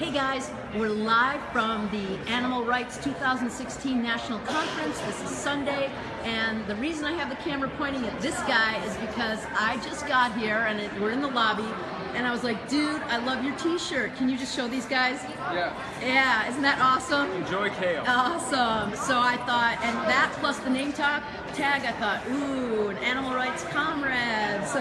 Hey guys, we're live from the Animal Rights 2016 National Conference. This is Sunday, and the reason I have the camera pointing at this guy is because I just got here and it, we're in the lobby, and I was like, dude, I love your t-shirt. Can you just show these guys? Yeah. Yeah, isn't that awesome? Enjoy kale. Awesome. So I thought, and that plus the name tag, tag, I thought, ooh, an animal rights comrade. So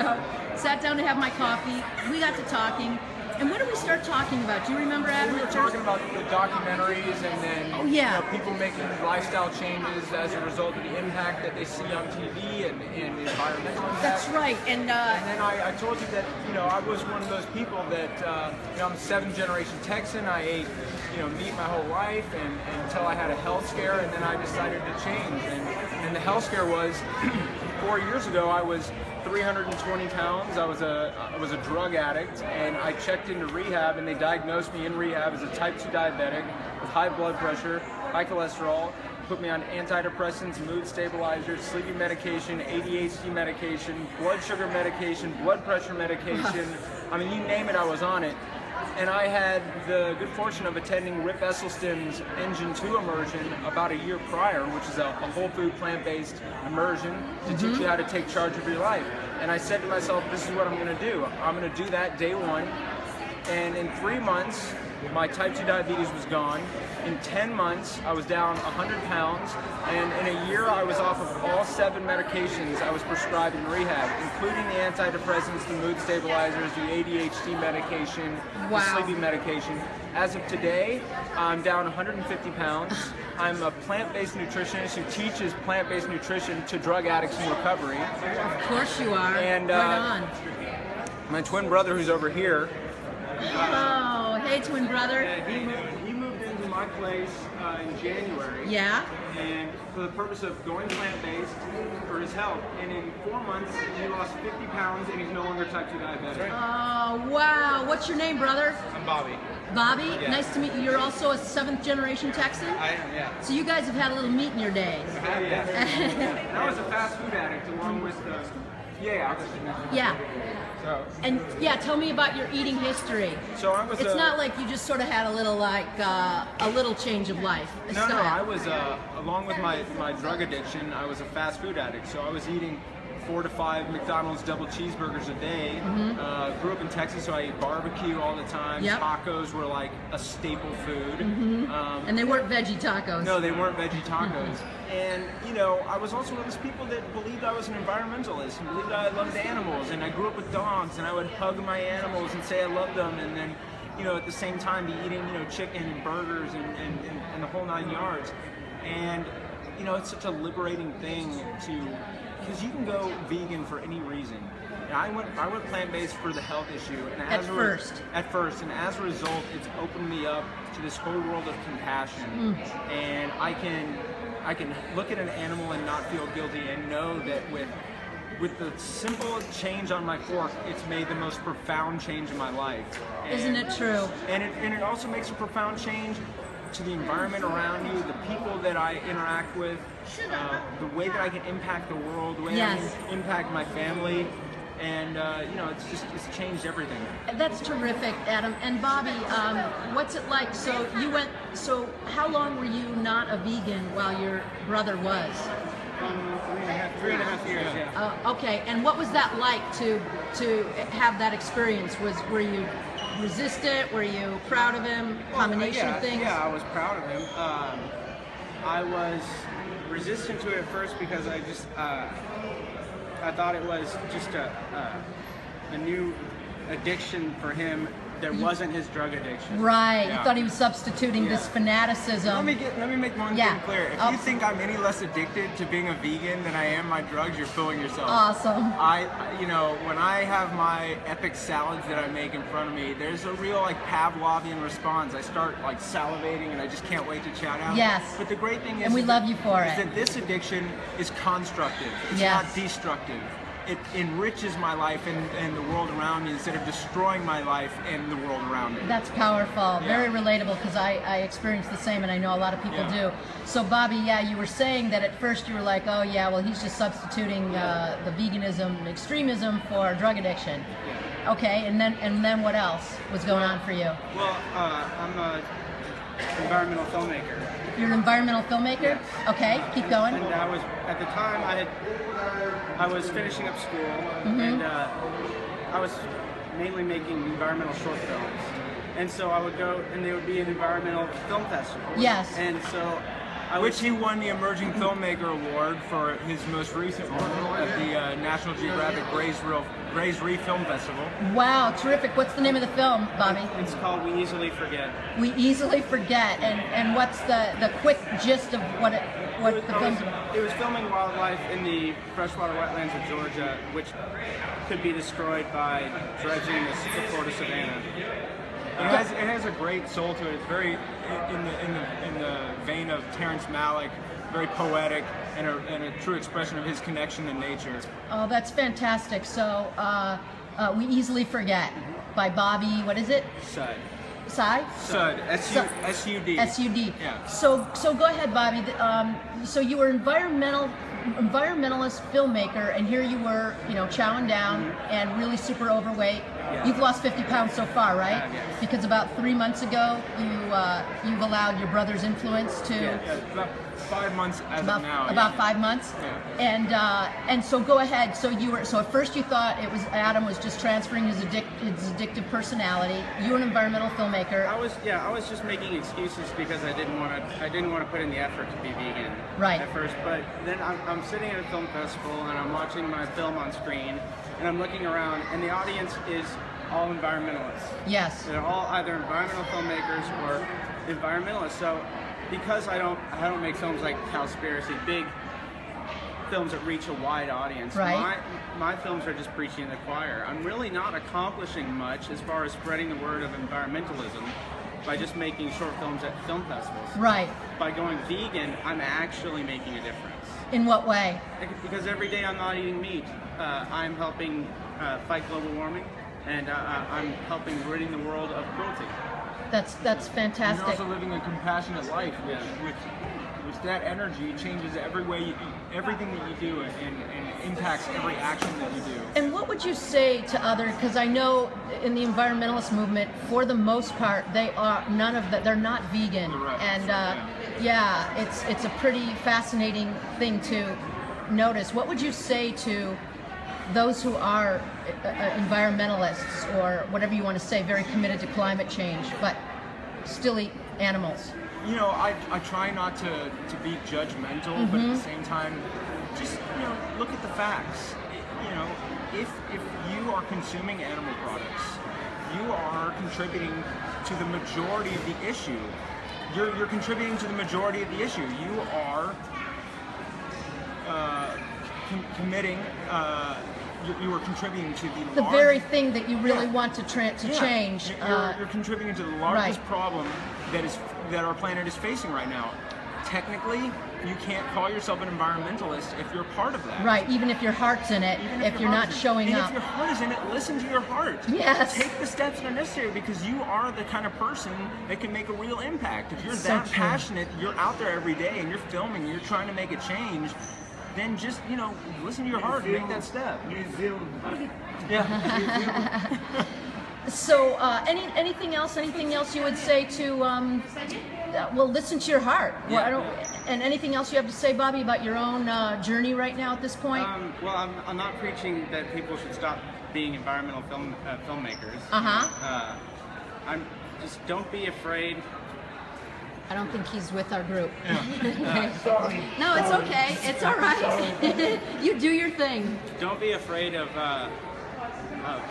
sat down to have my coffee. We got to talking. And what did we start talking about? Do you remember, Adam? We were talking about the documentaries and then Oh, yeah. you know, people making lifestyle changes as a result of the impact that they see on TV and, and the environmental impact. That's right. And, uh, And then I, I told you that you know I was one of those people that uh, you know I'm a seventh generation Texan. I ate you know meat my whole life and, and until I had a health scare, and then I decided to change. And, and the health scare was four years ago. I was 320 pounds. I was a I was a drug addict, and I checked into rehab, and they diagnosed me in rehab as a type 2 diabetic with high blood pressure, high cholesterol. Put me on antidepressants, mood stabilizers, sleeping medication, ADHD medication, blood sugar medication, blood pressure medication. I mean, you name it, I was on it. And I had the good fortune of attending Rip Esselstyn's Engine 2 immersion about a year prior, which is a, a whole food plant-based immersion to teach mm-hmm. you how to take charge of your life. And I said to myself, this is what I'm going to do. I'm going to do that day one. And in three months, my type 2 diabetes was gone. In 10 months, I was down 100 pounds. And in a year, I was off of all seven medications I was prescribed in rehab, including the antidepressants, the mood stabilizers, the ADHD medication, Wow. the sleeping medication. As of today, I'm down 150 pounds. I'm a plant-based nutritionist who teaches plant-based nutrition to drug addicts in recovery. of course you are. And, uh, right. My twin brother, who's over here, Oh, hey, twin brother. Yeah, he moved, he moved into my place uh, in January. Yeah? And for the purpose of going plant-based for his health. And in four months, he lost 50 pounds and he's no longer type 2 diabetic. Oh, wow. What's your name, brother? I'm Bobby. Bobby? Yeah. Nice to meet you. You're also a seventh generation Texan? I am, yeah. So you guys have had a little meat in your days. yeah. and I was a fast food addict along with the... Yeah, Yeah. So, And yeah, tell me about your eating history. so I was It's a, not like you just sort of had a little like uh, a little change of life. No, no. I was, uh, along with my, my drug addiction, I was a fast food addict. So I was eating four to five McDonald's double cheeseburgers a day. Uh, grew up in Texas, so I ate barbecue all the time. Mm-hmm. Yep. Tacos were like a staple food. Um, and they weren't veggie tacos. no, they weren't veggie tacos. And, you know, I was also one of those people that believed I was an environmentalist and believed I loved animals. And I grew up with dogs and I would hug my animals and say I loved them. And then, you know, at the same time be eating, you know, chicken and burgers and, and, and, and the whole nine yards. And, you know, it's such a liberating thing to, because you can go vegan for any reason. And I went, I went plant-based for the health issue. And At as a first. at first, and as a result, it's opened me up to this whole world of compassion, Mm. and I can, I can look at an animal and not feel guilty, and know that with, with the simple change on my fork, it's made the most profound change in my life. Isn't it true? And it, and it also makes a profound change to the environment around you, the people that I interact with, uh, the way that I can impact the world, the way Yes. I can impact my family. And uh, you know, it's just it's changed everything. That's terrific, Adam. And Bobby, um, what's it like? So you went. So how long were you not a vegan while your brother was? Um, three and a half, three and a half years, yeah. Uh, okay. And what was that like to to have that experience? Was were you resistant? Were you proud of him? Combination yeah, of things. Yeah, I was proud of him. Um, I was resistant to it at first because I just uh, I thought it was just a, a a new addiction for him that wasn't his drug addiction. Right. Yeah. You thought he was substituting this fanaticism. Let me get let me make one Yeah. thing clear. If Oh. you think I'm any less addicted to being a vegan than I am my drugs, you're fooling yourself. Awesome. I, you know, when I have my epic salads that I make in front of me, there's a real like Pavlovian response. I start like salivating and I just can't wait to chat out. Yes. But the great thing is, And we love you for is it. that this addiction is constructive. It's Yes. not destructive. It enriches my life and, and the world around me instead of destroying my life and the world around me. That's powerful. Yeah. Very relatable because I, I experienced the same and I know a lot of people Yeah. do. So, Bobby, yeah, you were saying that at first you were like, oh, yeah, well, he's just substituting uh, the veganism extremism for drug addiction. Okay, and then and then what else was going on for you? Well, uh, I'm an environmental filmmaker. You're an environmental filmmaker. Okay, keep going. And I was at the time I had I was finishing up school Mm-hmm. and uh, I was mainly making environmental short films. And so I would go and there would be an environmental film festival. Yes. And so Which he won the Emerging Filmmaker Award for his most recent one at the uh, National Geographic Grays, Real, Grays Reef Film Festival. Wow, terrific. What's the name of the film, Bobby? it's called We Easily Forget. We easily forget. And and what's the the quick gist of what it what the I film? was, it was filming wildlife in the freshwater wetlands of Georgia, which could be destroyed by dredging the Florida savanna. It has, it has a great soul to it. It's very in the in the in the of Terrence Malick, very poetic and a, and a true expression of his connection to nature. Oh, that's fantastic. So uh, uh, we easily forget by Bobby. What is it? Sud. Sai. Sud, S U S U D. SUD. Yeah. So so go ahead, Bobby. Um, so you were environmental environmentalist filmmaker, and here you were, you know, chowing down and really super overweight. Yeah. You've lost 50 pounds so far, right? Because about three months ago, you uh, you've allowed your brother's influence to. Yeah. Yeah, five months as About, of now. about yeah. five months, Yeah. and uh, and so go ahead. So you were so at first you thought it was Adam was just transferring his addic- his addictive personality. You were an environmental filmmaker, I was yeah, I was just making excuses because I didn't want to I didn't want to put in the effort to be vegan Right. at first. But then I'm, I'm sitting at a film festival and I'm watching my film on screen and I'm looking around and the audience is all environmentalists. yes, They're all either environmental filmmakers or environmentalists. So because I don't I don't make films like Cowspiracy, big films that reach a wide audience. Right. My my films are just preaching to the choir. I'm really not accomplishing much as far as spreading the word of environmentalism by just making short films at film festivals. right. By going vegan, I'm actually making a difference. In what way? Because every day I'm not eating meat, uh, I'm helping uh, fight global warming, and uh, I'm helping ridding the world of cruelty. That's that's fantastic. You're also living a compassionate life, which, which, which that energy changes every way, you, everything that you do, and, and, impacts every action that you do. And what would you say to other? Because I know in the environmentalist movement, for the most part, they are none of that. They're not vegan, and uh, yeah, it's it's a pretty fascinating thing to notice. What would you say to those who are uh, uh, environmentalists or whatever you want to say, very committed to climate change, but still eat animals? you know, I, I try not to, to be judgmental, but at the same time, just you know, look at the facts. You know, if if you are consuming animal products, you are contributing to the majority of the issue. You're you're contributing to the majority of the issue. You are uh, com- committing. Uh, you, you are contributing to the The large- very thing that you really Yeah. want to to Yeah. change. You're, uh, you're contributing to the largest right. problem that is that our planet is facing right now. Technically, you can't call yourself an environmentalist if you're part of that. right, even if your heart's in it, Even if, your you're not showing and up. If your heart is in it, listen to your heart. Yes. Take the steps that are necessary because you are the kind of person that can make a real impact. If you're So that true. passionate, you're out there every day and you're filming, and you're trying to make a change, then just, you know, listen to your heart and make that step. Yeah. So, uh, any anything else? Anything else you would say to? Um, uh, well, listen to your heart. Well, I don't, and anything else you have to say, Bobby, about your own uh, journey right now at this point? Um, well, I'm, I'm not preaching that people should stop being environmental film uh, filmmakers. Uh-huh. Uh, I'm just don't be afraid. I don't think he's with our group. Sorry. No, it's okay. It's all right. you do your thing. Don't be afraid of, uh, of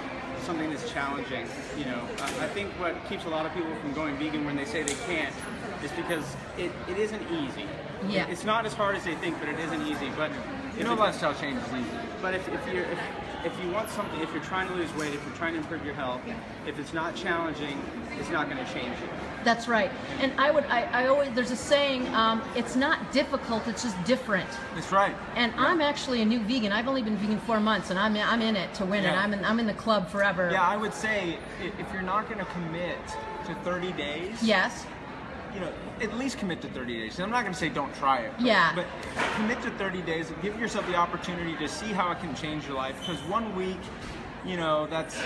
something that's challenging. You know, uh, I think what keeps a lot of people from going vegan when they say they can't is because it, it isn't easy. Yeah. It's not as hard as they think, but it isn't easy. But You if know, lifestyle change is easy. But if, if you're if, if you want something, if you're trying to lose weight, if you're trying to improve your health, if it's not challenging, it's not going to change you. That's right. And I would. I, I always. There's a saying. Um, it's not difficult. It's just different. That's right. And I'm actually a new vegan. I've only been vegan four months, and I'm I'm in it to win it. Yeah. I'm in I'm in the club forever. Yeah, I would say if you're not going to commit to 30 days, Yes. You know, at least commit to 30 days. And I'm not going to say don't try it. but- Yeah. But commit to 30 days. and Give yourself the opportunity to see how it can change your life. Because one week, you know, that's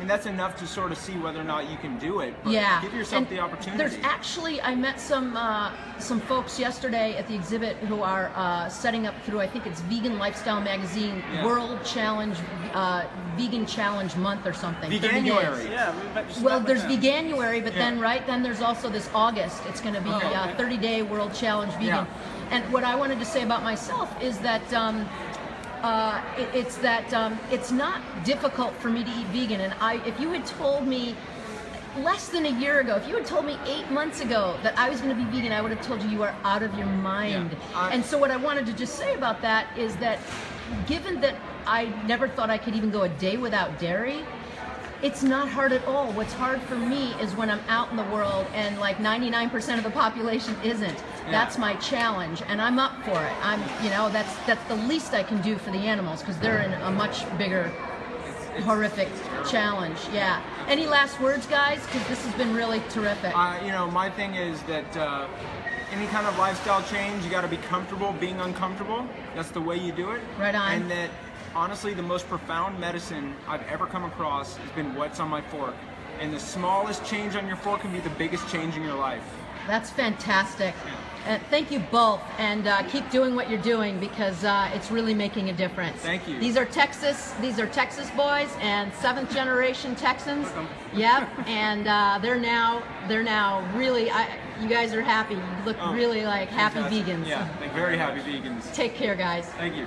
mean, that's enough to sort of see whether or not you can do it. But yeah. Give yourself And the opportunity. There's actually, I met some uh, some folks yesterday at the exhibit who are uh, setting up through, I think it's Vegan Lifestyle Magazine Yeah. World Challenge, uh, Vegan Challenge Month or something. Veganuary. Yeah, we Well, there's them. Veganuary, but then right then there's also this August. It's going to be Okay. uh, 30 day World Challenge Vegan. Yeah. And what I wanted to say about myself is that um, uh, it, it's that um, it's not difficult for me to eat vegan. And I, if you had told me less than a year ago, if you had told me eight months ago that I was going to be vegan, I would have told you you are out of your mind. Yeah. I- and so what I wanted to just say about that is that given that I never thought I could even go a day without dairy, it's not hard at all. What's hard for me is when I'm out in the world and like 99% of the population isn't. That's my challenge, and I'm up for it. I'm, you know, that's that's the least I can do for the animals because they're in a much bigger, horrific challenge. Yeah. Any last words, guys? Because this has been really terrific. Uh, you know, my thing is that uh, any kind of lifestyle change, you got to be comfortable being uncomfortable. That's the way you do it. Right on. And that, honestly, the most profound medicine I've ever come across has been what's on my fork. And the smallest change on your fork can be the biggest change in your life. That's fantastic. Uh, thank you both, and uh, keep doing what you're doing because uh, it's really making a difference. Thank you. These are Texas. These are Texas boys and seventh generation Texans. Yep, and uh, they're now they're now really. I, you guys are happy. You look Oh, really like happy fantastic. vegans. Yeah, like very happy vegans. Take care, guys. Thank you.